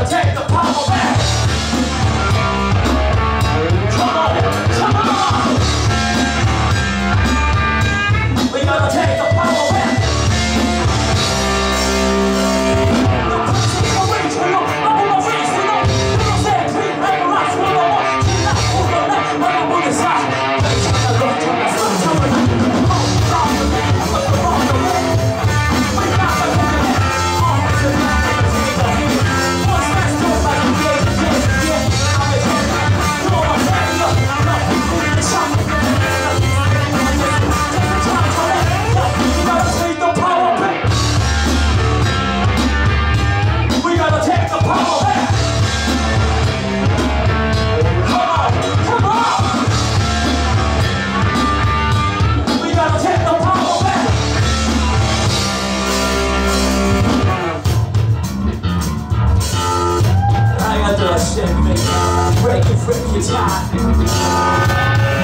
protect the question me Break it, rip your tie.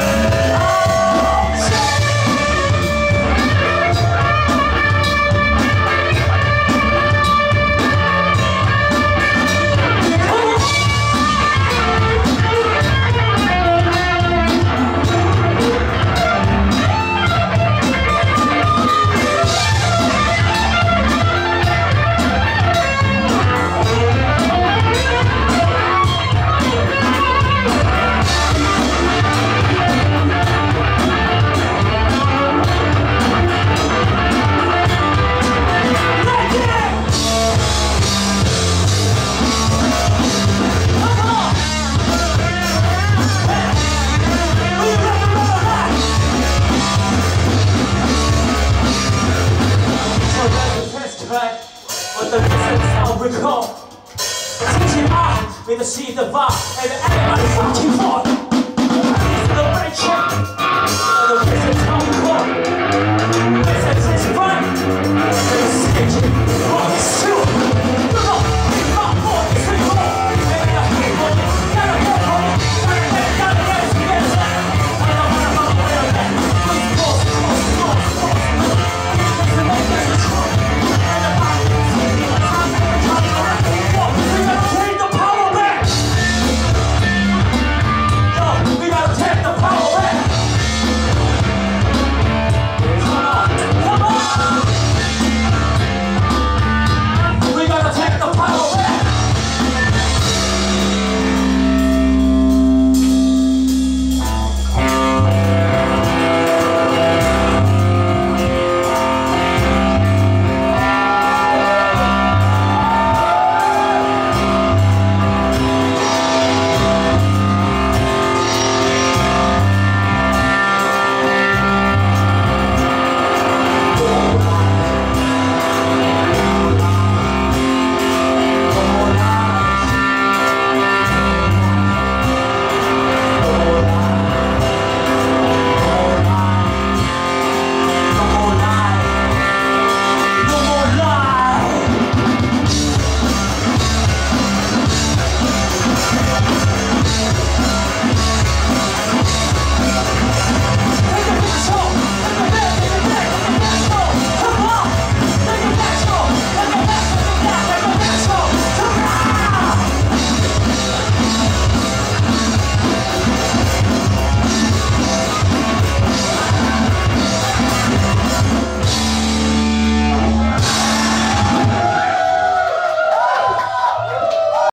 Recall. Teaching art with the art and everybody fucking fought.